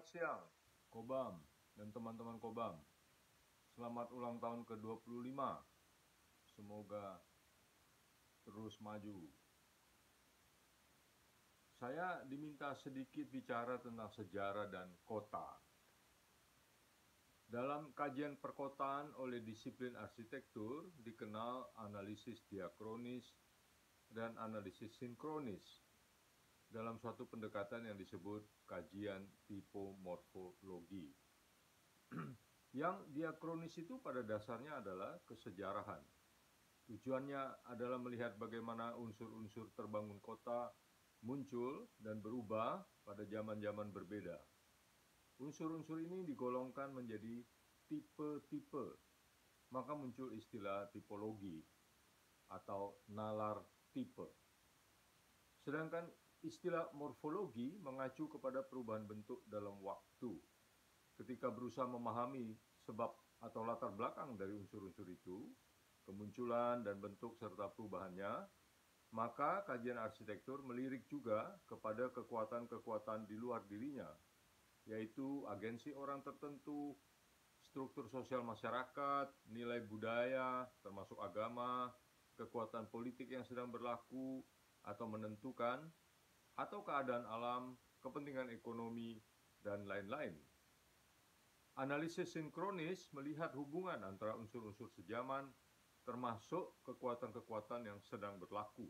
Selamat siang, Kobam dan teman-teman Kobam. Selamat ulang tahun ke-25. Semoga terus maju. Saya diminta sedikit bicara tentang sejarah dan kota. Dalam kajian perkotaan oleh disiplin arsitektur dikenal analisis diakronis dan analisis sinkronis dalam suatu pendekatan yang disebut kajian tipomorfologi. yang diakronis itu pada dasarnya adalah kesejarahan. Tujuannya adalah melihat bagaimana unsur-unsur terbangun kota muncul dan berubah pada zaman-zaman berbeda. Unsur-unsur ini digolongkan menjadi tipe-tipe. Maka muncul istilah tipologi atau nalar tipe. Sedangkan Istilah morfologi mengacu kepada perubahan bentuk dalam waktu. Ketika berusaha memahami sebab atau latar belakang dari unsur-unsur itu, kemunculan dan bentuk serta perubahannya, maka kajian arsitektur melirik juga kepada kekuatan-kekuatan di luar dirinya, yaitu agensi orang tertentu, struktur sosial masyarakat, nilai budaya, termasuk agama, kekuatan politik yang sedang berlaku atau menentukan, atau keadaan alam, kepentingan ekonomi, dan lain-lain. Analisis sinkronis melihat hubungan antara unsur-unsur sejaman, termasuk kekuatan-kekuatan yang sedang berlaku.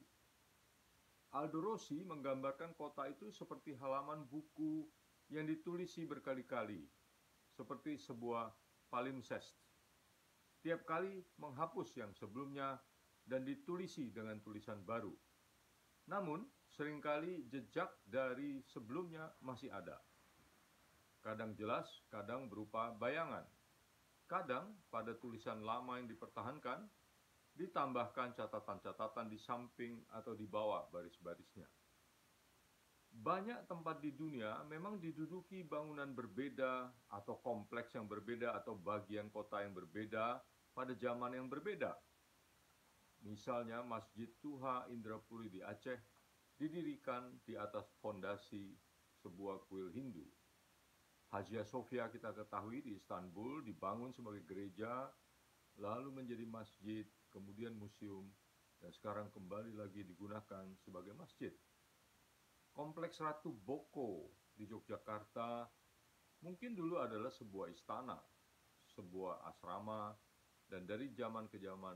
Aldo Rossi menggambarkan kota itu seperti halaman buku yang ditulisi berkali-kali, seperti sebuah palimpsest. Tiap kali menghapus yang sebelumnya dan ditulisi dengan tulisan baru. Namun, sering kali jejak dari sebelumnya masih ada. Kadang jelas, kadang berupa bayangan. Kadang pada tulisan lama yang dipertahankan, ditambahkan catatan-catatan di samping atau di bawah baris-barisnya. Banyak tempat di dunia memang diduduki bangunan berbeda atau kompleks yang berbeda atau bagian kota yang berbeda pada zaman yang berbeda. Misalnya Masjid Tuha Indrapuri di Aceh didirikan di atas fondasi sebuah kuil Hindu. Hagia Sophia kita ketahui di Istanbul dibangun sebagai gereja, lalu menjadi masjid, kemudian museum, dan sekarang kembali lagi digunakan sebagai masjid. Kompleks Ratu Boko di Yogyakarta mungkin dulu adalah sebuah istana, sebuah asrama, dan dari zaman ke zaman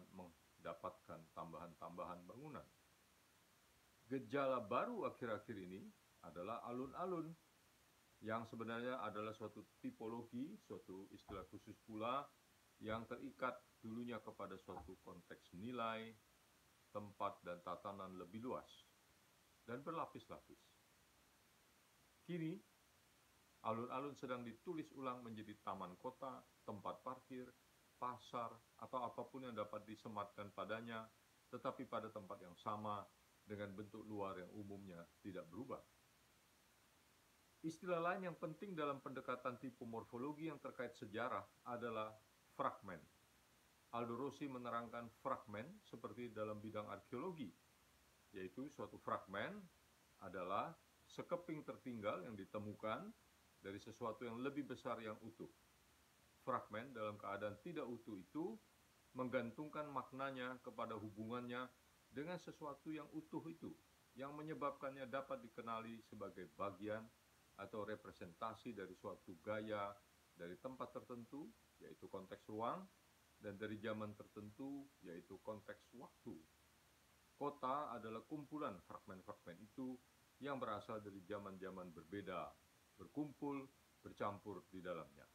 mendapatkan tambahan-tambahan bangunan. Gejala baru akhir-akhir ini adalah alun-alun yang sebenarnya adalah suatu tipologi, suatu istilah khusus pula yang terikat dulunya kepada suatu konteks nilai, tempat dan tatanan lebih luas dan berlapis-lapis. Kini, alun-alun sedang ditulis ulang menjadi taman kota, tempat parkir, pasar, atau apa pun yang dapat disematkan padanya, tetapi pada tempat yang sama dengan bentuk luar yang umumnya tidak berubah. Istilah lain yang penting dalam pendekatan tipe morfologi yang terkait sejarah adalah fragmen. Aldo Rossi menerangkan fragmen seperti dalam bidang arkeologi, yaitu suatu fragmen adalah sekeping tertinggal yang ditemukan dari sesuatu yang lebih besar yang utuh. Fragmen dalam keadaan tidak utuh itu menggantungkan maknanya kepada hubungannya dengan sesuatu yang utuh itu, yang menyebabkannya dapat dikenali sebagai bagian atau representasi dari suatu gaya dari tempat tertentu, yaitu konteks ruang, dan dari zaman tertentu, yaitu konteks waktu. Kota adalah kumpulan fragmen-fragmen itu yang berasal dari zaman-zaman berbeda, berkumpul, bercampur di dalamnya.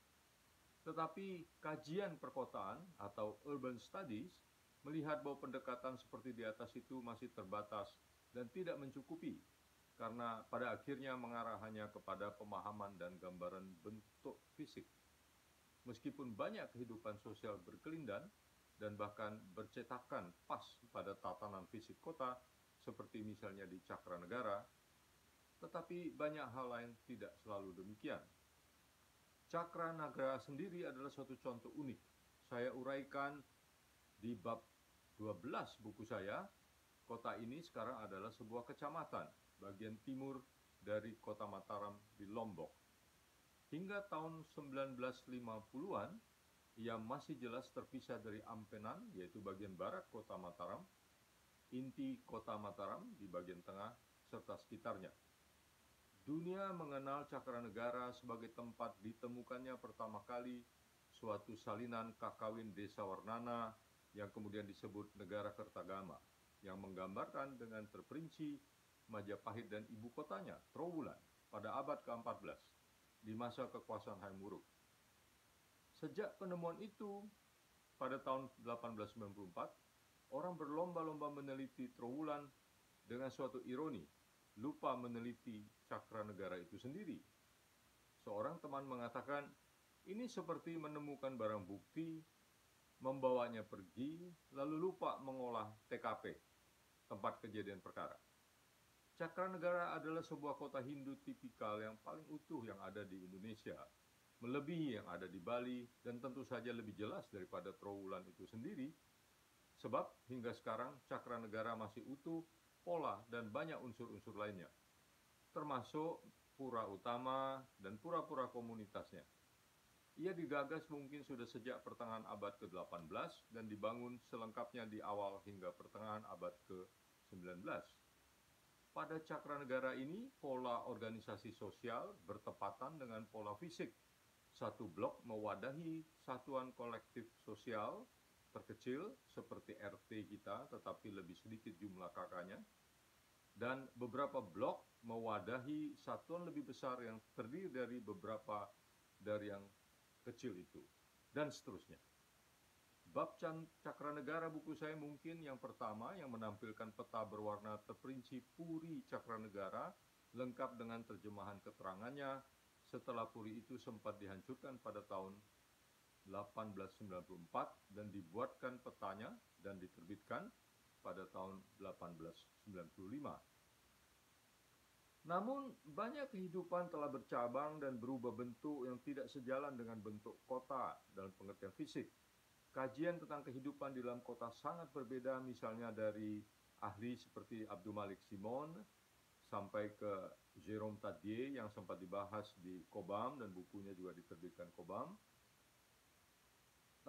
Tetapi kajian perkotaan atau urban studies melihat bahwa pendekatan seperti di atas itu masih terbatas dan tidak mencukupi karena pada akhirnya mengarah hanya kepada pemahaman dan gambaran bentuk fisik. Meskipun banyak kehidupan sosial berkelindan dan bahkan bercetakan pas pada tatanan fisik kota, seperti misalnya di Cakra Negara, tetapi banyak hal lain tidak selalu demikian. Cakra Nagara sendiri adalah suatu contoh unik. Saya uraikan di bab 12 buku saya, kota ini sekarang adalah sebuah kecamatan bagian timur dari kota Mataram di Lombok. Hingga tahun 1950-an, ia masih jelas terpisah dari Ampenan, yaitu bagian barat kota Mataram, inti kota Mataram di bagian tengah, serta sekitarnya. Dunia mengenal Cakranegara sebagai tempat ditemukannya pertama kali suatu salinan kakawin desa Warnana yang kemudian disebut negara Kertagama, yang menggambarkan dengan terperinci Majapahit dan ibu kotanya, Trowulan, pada abad ke-14 di masa kekuasaan Haimuruk. Sejak penemuan itu, pada tahun 1894, orang berlomba-lomba meneliti Trowulan dengan suatu ironi, lupa meneliti cakra negara itu sendiri. Seorang teman mengatakan, ini seperti menemukan barang bukti, membawanya pergi, lalu lupa mengolah TKP, tempat kejadian perkara. Cakranegara adalah sebuah kota Hindu tipikal yang paling utuh yang ada di Indonesia, melebihi yang ada di Bali dan tentu saja lebih jelas daripada Trowulan itu sendiri. Sebab hingga sekarang Cakranegara masih utuh, pola dan banyak unsur-unsur lainnya, termasuk pura utama dan pura-pura komunitasnya. Ia digagas mungkin sudah sejak pertengahan abad ke-18 dan dibangun selengkapnya di awal hingga pertengahan abad ke-19. Pada cakra negara ini, pola organisasi sosial bertepatan dengan pola fisik. Satu blok mewadahi satuan kolektif sosial terkecil seperti RT kita, tetapi lebih sedikit jumlah kakaknya. Dan beberapa blok mewadahi satuan lebih besar yang terdiri dari beberapa dari yang kecil itu. Dan seterusnya. Bab Cakra Negara buku saya mungkin yang pertama yang menampilkan peta berwarna terperinci Puri Cakra Negara lengkap dengan terjemahan keterangannya setelah Puri itu sempat dihancurkan pada tahun 1894 dan dibuatkan petanya dan diterbitkan pada tahun 1895. Namun, banyak kehidupan telah bercabang dan berubah bentuk yang tidak sejalan dengan bentuk kota dalam pengertian fisik kajian tentang kehidupan di dalam kota sangat berbeda misalnya dari ahli seperti Abdul Malik Simon sampai ke Jerome Tadier yang sempat dibahas di Kobam dan bukunya juga diterbitkan Kobam.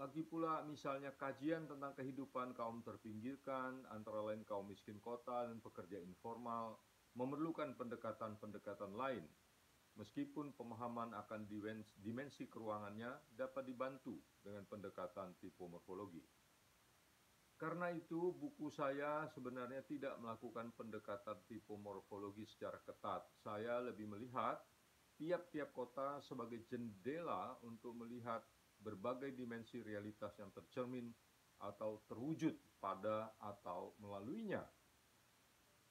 Lagi pula misalnya kajian tentang kehidupan kaum terpinggirkan, antara lain kaum miskin kota dan pekerja informal, memerlukan pendekatan-pendekatan lain Meskipun pemahaman akan dimensi keruangannya dapat dibantu dengan pendekatan tipomorfologi. Karena itu, buku saya sebenarnya tidak melakukan pendekatan tipomorfologi secara ketat. Saya lebih melihat tiap-tiap kota sebagai jendela untuk melihat berbagai dimensi realitas yang tercermin atau terwujud pada atau melaluinya.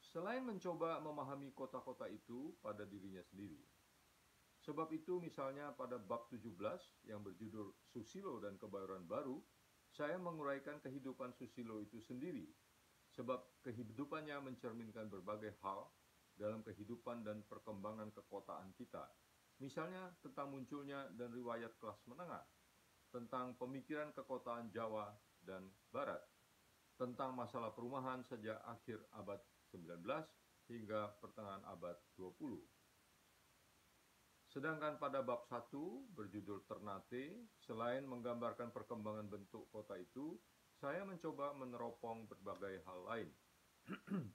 Selain mencoba memahami kota-kota itu pada dirinya sendiri, Sebab itu misalnya pada bab 17 yang berjudul Susilo dan Kebayoran Baru, saya menguraikan kehidupan Susilo itu sendiri. Sebab kehidupannya mencerminkan berbagai hal dalam kehidupan dan perkembangan kekotaan kita. Misalnya tentang munculnya dan riwayat kelas menengah, tentang pemikiran kekotaan Jawa dan Barat, tentang masalah perumahan sejak akhir abad 19 hingga pertengahan abad 20 Sedangkan pada bab 1 berjudul Ternate, selain menggambarkan perkembangan bentuk kota itu, saya mencoba meneropong berbagai hal lain.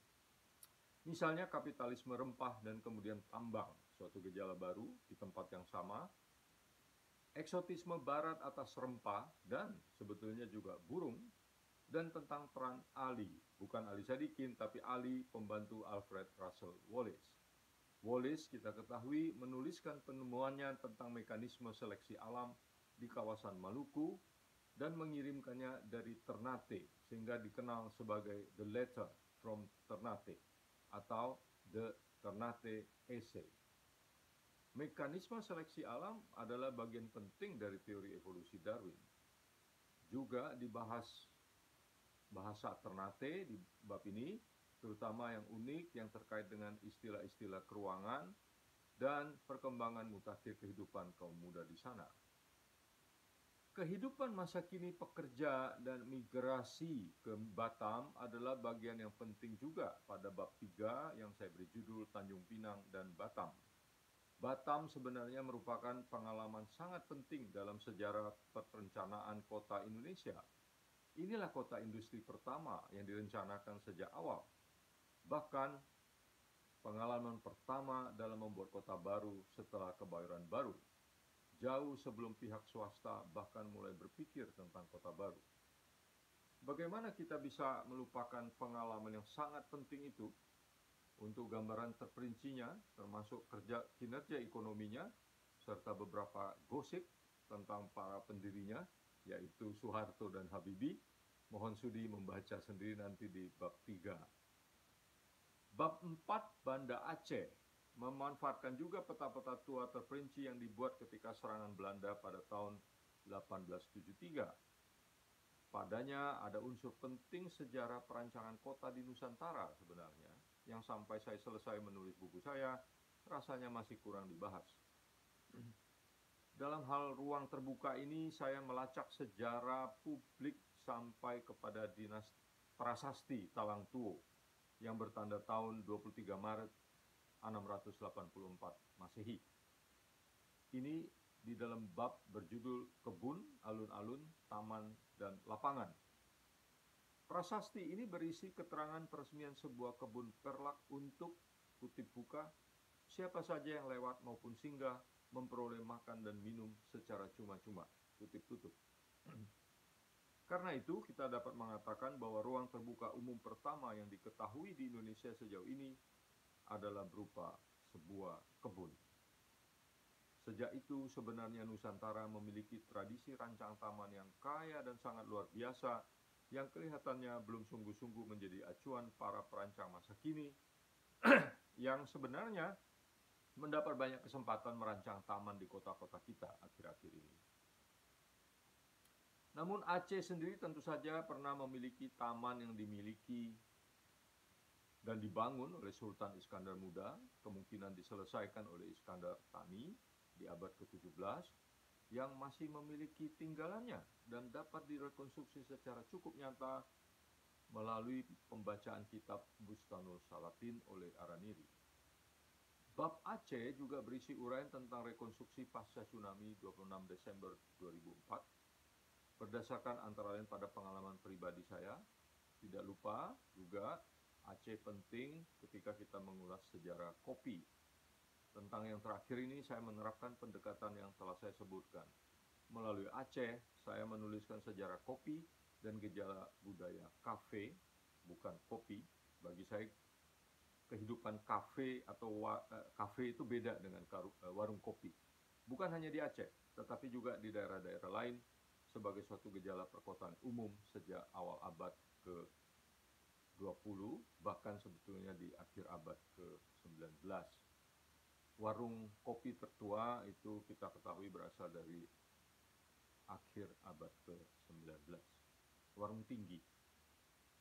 Misalnya kapitalisme rempah dan kemudian tambang, suatu gejala baru di tempat yang sama. Eksotisme barat atas rempah dan sebetulnya juga burung dan tentang peran Ali, bukan Ali Sadikin tapi Ali pembantu Alfred Russel Wallace. Wallace kita ketahui menuliskan penemuannya tentang mekanisme seleksi alam di kawasan Maluku dan mengirimkannya dari Ternate sehingga dikenal sebagai The Letter from Ternate atau The Ternate Essay. Mekanisme seleksi alam adalah bagian penting dari teori evolusi Darwin. Juga dibahas bahasa Ternate di bab ini terutama yang unik yang terkait dengan istilah-istilah keruangan dan perkembangan mutakhir kehidupan kaum muda di sana. Kehidupan masa kini pekerja dan migrasi ke Batam adalah bagian yang penting juga pada bab 3 yang saya beri judul Tanjung Pinang dan Batam. Batam sebenarnya merupakan pengalaman sangat penting dalam sejarah perencanaan kota Indonesia. Inilah kota industri pertama yang direncanakan sejak awal. Bahkan pengalaman pertama dalam membuat kota baru setelah kebayoran baru. Jauh sebelum pihak swasta bahkan mulai berpikir tentang kota baru. Bagaimana kita bisa melupakan pengalaman yang sangat penting itu untuk gambaran terperincinya, termasuk kerja kinerja ekonominya, serta beberapa gosip tentang para pendirinya, yaitu Soeharto dan Habibie, mohon sudi membaca sendiri nanti di bab 3. Bab 4 Banda Aceh memanfaatkan juga peta-peta tua terperinci yang dibuat ketika serangan Belanda pada tahun 1873. Padanya ada unsur penting sejarah perancangan kota di Nusantara sebenarnya, yang sampai saya selesai menulis buku saya, rasanya masih kurang dibahas. Dalam hal ruang terbuka ini, saya melacak sejarah publik sampai kepada dinas prasasti Talang Tuo yang bertanda tahun 23 Maret 684 Masehi. Ini di dalam bab berjudul Kebun, Alun-alun, Taman, dan Lapangan Prasasti ini berisi keterangan peresmian sebuah kebun perlak untuk kutip buka siapa saja yang lewat maupun singgah memperoleh makan dan minum secara cuma-cuma kutip tutup. Karena itu, kita dapat mengatakan bahwa ruang terbuka umum pertama yang diketahui di Indonesia sejauh ini adalah berupa sebuah kebun. Sejak itu, sebenarnya Nusantara memiliki tradisi rancang taman yang kaya dan sangat luar biasa yang kelihatannya belum sungguh-sungguh menjadi acuan para perancang masa kini yang sebenarnya mendapat banyak kesempatan merancang taman di kota-kota kita akhir-akhir ini. Namun Aceh sendiri tentu saja pernah memiliki taman yang dimiliki dan dibangun oleh Sultan Iskandar Muda, kemungkinan diselesaikan oleh Iskandar Tani di abad ke-17 yang masih memiliki tinggalannya dan dapat direkonstruksi secara cukup nyata melalui pembacaan kitab Bustanul Salatin oleh Araniri. Bab Aceh juga berisi uraian tentang rekonstruksi pasca tsunami 26 Desember 2004 berdasarkan antara lain pada pengalaman pribadi saya. Tidak lupa juga Aceh penting ketika kita mengulas sejarah kopi tentang yang terakhir ini saya menerapkan pendekatan yang telah saya sebutkan. Melalui Aceh, saya menuliskan sejarah kopi dan gejala budaya kafe, bukan kopi. Bagi saya kehidupan kafe atau eh, kafe itu beda dengan eh, warung kopi. Bukan hanya di Aceh, tetapi juga di daerah-daerah lain sebagai suatu gejala perkotaan umum sejak awal abad ke-20, bahkan sebetulnya di akhir abad ke-19 warung kopi tertua itu kita ketahui berasal dari akhir abad ke-19. Warung tinggi.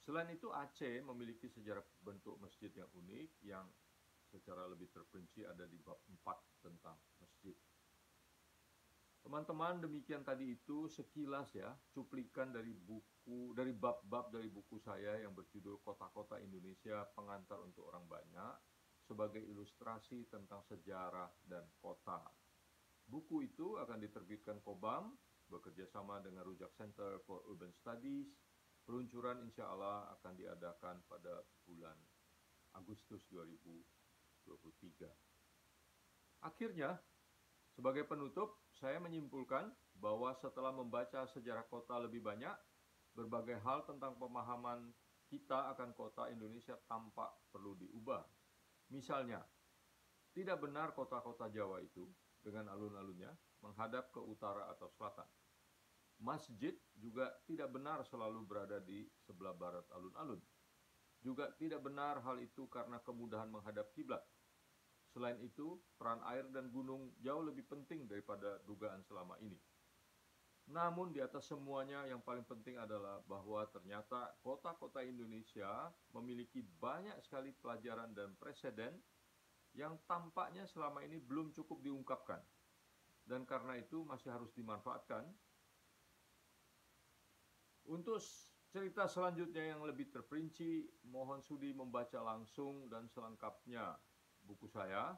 Selain itu Aceh memiliki sejarah bentuk masjid yang unik yang secara lebih terperinci ada di bab 4 tentang masjid. Teman-teman, demikian tadi itu sekilas ya, cuplikan dari buku dari bab-bab dari buku saya yang berjudul Kota-kota Indonesia Pengantar untuk Orang Banyak sebagai ilustrasi tentang sejarah dan kota. Buku itu akan diterbitkan Kobam bekerja sama dengan Rujak Center for Urban Studies. Peluncuran insya Allah akan diadakan pada bulan Agustus 2023. Akhirnya, sebagai penutup, saya menyimpulkan bahwa setelah membaca sejarah kota lebih banyak, berbagai hal tentang pemahaman kita akan kota Indonesia tampak perlu diubah Misalnya, tidak benar kota-kota Jawa itu dengan alun-alunnya menghadap ke utara atau selatan. Masjid juga tidak benar selalu berada di sebelah barat alun-alun. Juga tidak benar hal itu karena kemudahan menghadap kiblat. Selain itu, peran air dan gunung jauh lebih penting daripada dugaan selama ini. Namun di atas semuanya yang paling penting adalah bahwa ternyata kota-kota Indonesia memiliki banyak sekali pelajaran dan presiden yang tampaknya selama ini belum cukup diungkapkan. Dan karena itu masih harus dimanfaatkan. Untuk cerita selanjutnya yang lebih terperinci, mohon sudi membaca langsung dan selengkapnya buku saya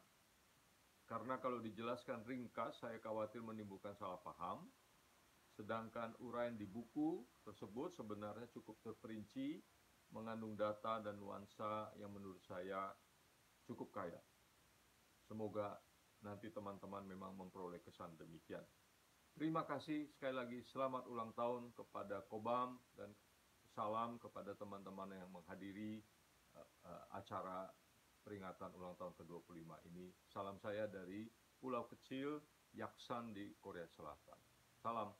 Karena kalau dijelaskan ringkas, saya khawatir menimbulkan salah paham. Sedangkan uraian di buku tersebut sebenarnya cukup terperinci, mengandung data dan nuansa yang menurut saya cukup kaya. Semoga nanti teman-teman memang memperoleh kesan demikian. Terima kasih sekali lagi, selamat ulang tahun kepada Kobam dan salam kepada teman-teman yang menghadiri uh, uh, acara peringatan ulang tahun ke-25 ini. Salam saya dari pulau kecil Yaksan di Korea Selatan. Salam